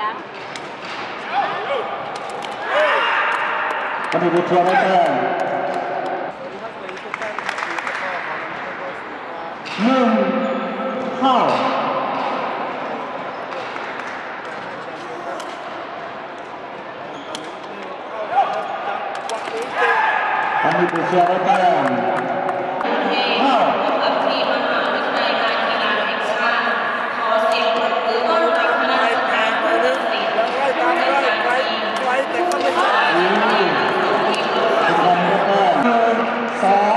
เสียงเสียงปฏิบัติตัวได้แต้มหนึ่งเท่าปฏิบัติตัวได้แต้มเท่า กับทีมมหาวิทยาลัยการกีฬาแห่งชาติ ขอเสียงปรบมือต้อนรับคณะกรรมการผู้ตัดสินผู้ในการทีม อืมทุกคนได้แต้มหนึ่งสอง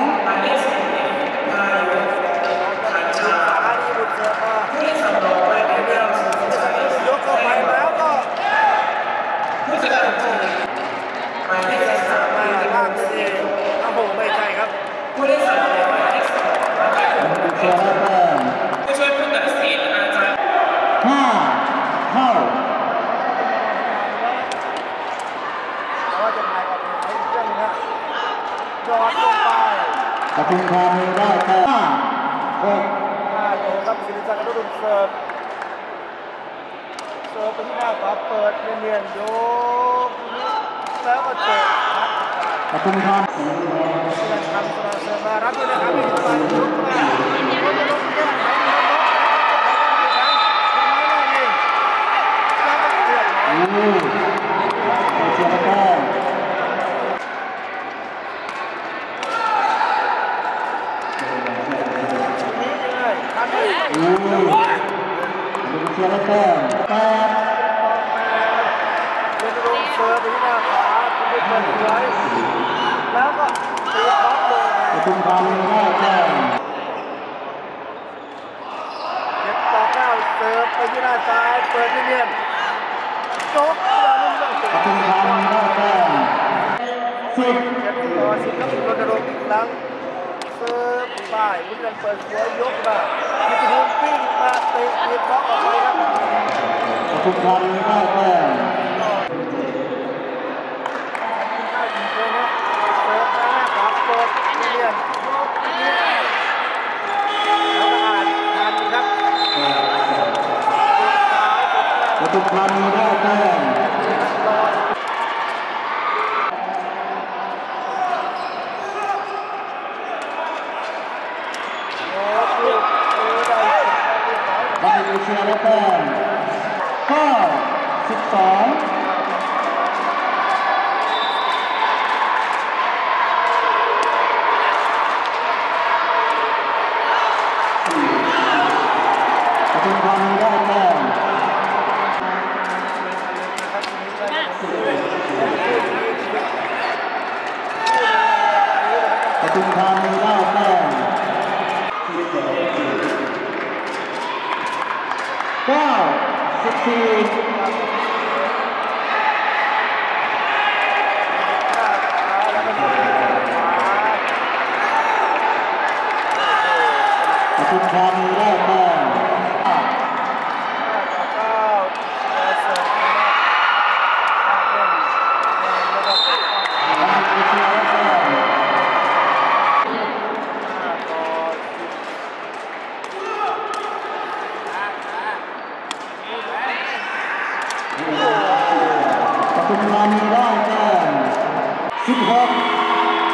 ยกเข้าไปแล้วก็ ผู้จัดการทีมหมายเลขสาม มาลากตัวเองโอ้โหไม่ใช่ครับ ผู้เล่นสำรองหมายเลขสอง ปฏิบัติตัวได้แต้ม ผู้ช่วยผู้ตัดสินอาจารย์ ห้าเท่า แต่ว่าจะถ่ายออกมาอีกเรื่องนึงฮะยอดลงไป ปทุมธานีได้แต้มห้าหก หน้าโตครับศิริศักดิ์อนุรุณ เสิร์ฟเสิร์ฟไปที่หน้าขวาเปิดเนียนๆโยกแล้วก็เตะพัดปทุมธานีทำสมาเสิร์ฟมารับด้วยนะครับมีสมาลุกมาคนจะลุกแก้ไขมีน้องทำไมล่ะนี่แล้วก็เปลี่ยน อู้เชียร์แต้ม เลยทำได้ อู้เชียร์แต้มแปด เป็นลงเสิร์ฟไปที่หน้าขวาคุณไปเปิดไว้แล้วก็ตีบล็อกลงปทุมธานีได้แต้มเจ็ดต่อเก้าเสิร์ฟไปที่หน้าซ้ายเปิดเนียนๆยกยาวนุ่มต้องปทุมธานีได้แต้มสิบเจ็ดต่อสิบครับรณรงค์อีกครั้งเสิร์ฟป้ายวุ้นกันเปิดหัวยกมายิงหูปิ้งมาเตะตีบล็อกออกไปครับ ป ทุมธานได้แต้มข้าวอีกเลยนะเสิร์ฟมาหน้าขวาเปิดเนียนแล้วก็อ่านอ่านดีคนได้แต้มโอ้ลูกเออได้เรียบร้อยปฏิบัติเชียร์ได้แต้ม เก้าสิบสองปทุมธานได้แต้มปทุมธานีได้แต้มเก้า สิบสี่ปทุมธานีได้แต้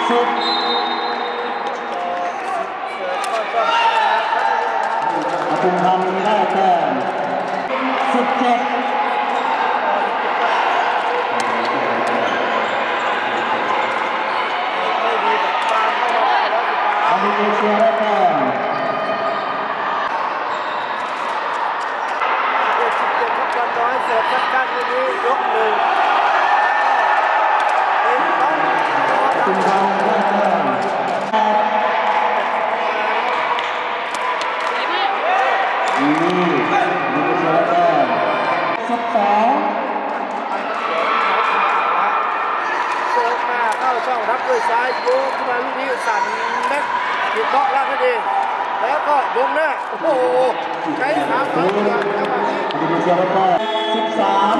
ชุบปทุมธานีได้แต้ม17 วงหน้า โอ้โห ใช้ขาขวาจังหวะนี้ปฏิบัติเชียร์ได้แต้มสิบสาม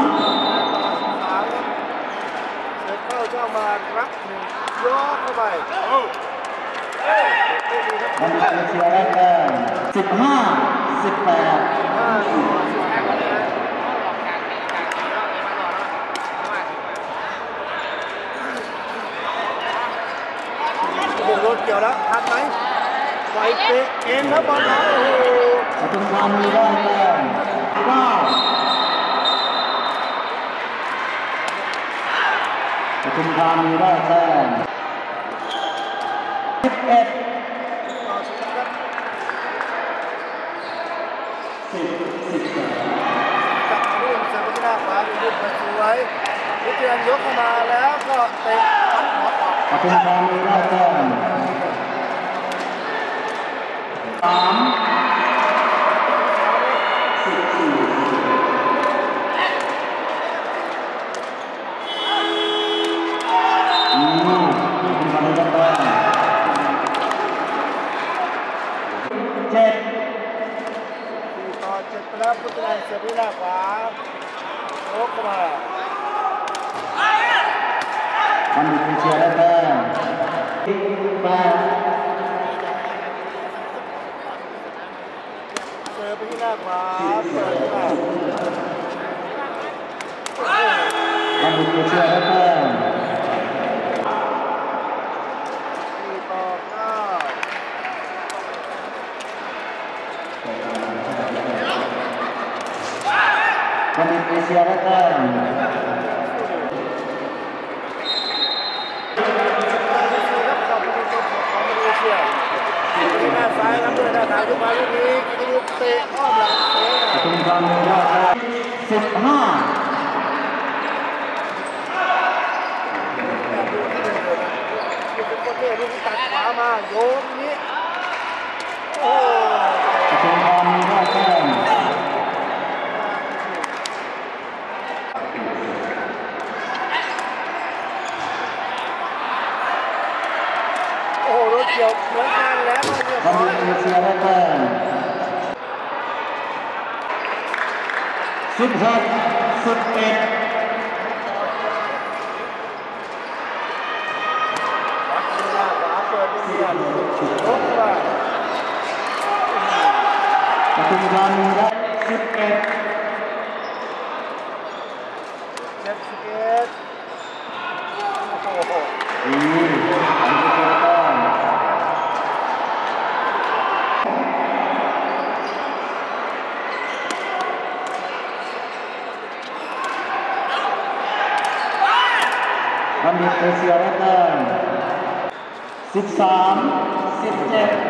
เสิร์ฟเข้าเจ้ามารับหนึ่งยกเข้าไปไม่ดีครับปฏิบัติเชียร์แรกแรกสิบห้าสิบแปดห้าสิบแปดนะ โอ้โหโดนเกี่ยวแล้วทันไหมไหวเตะเองครับบอลโอ้โหปทุมธานีได้แต้มเก้าปทุมธานีได้แต้มสิบเอ็ดสิบสิบสองจับรุ่นเซอร์วิสหน้าขวาดูรุ่นมาสวยวิเทียนยกเข้ามาแล้วก็เตะปัดหัวออกปทุมธานีได้แต้ม เจ็ดสี่ต่อเจ็ดไปแล้วพุทธนันเซอร์วิสหน้าขวายกเข้ามามันมีเป็นเชียร์ได้แต้มแปดเสิร์ฟไปที่หน้าขวาเปิดขึ้นมามันมีเป็นเชียร์ได้แต้ม สี่ต่อเก้า มันมีเป็นเชียร์ได้แต้ม สี่ครับขอบคุณทุกคนของมาเลเซียไปที่หน้าซ้ายครับด้วยห นายกมาลูกนี้กินลูกเตะอ้อมหลังเตะปทุมธานีได้แต้มสิบห้าลูกตัดขวามาโยนนี้โอ้ สุดหกสุดเอ็ดปทุมธานีครับ11 71 บัณฑิตเอเชียแรกเกิน13 17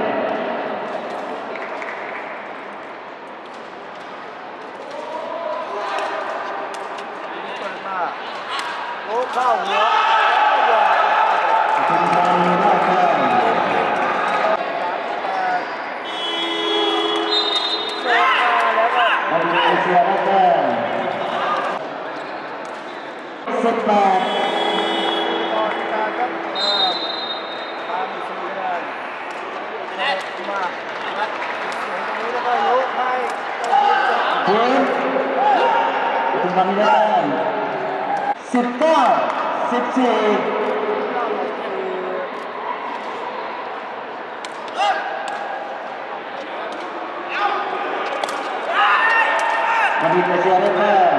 นัดเสียงตรงนี้แล้วก็ยกให้ก็คือจะ พื้นปทุมธานีได้แต้มสิบเก้าสิบสี่ เข้ามาคือ มันมีเอเชียได้แต้ม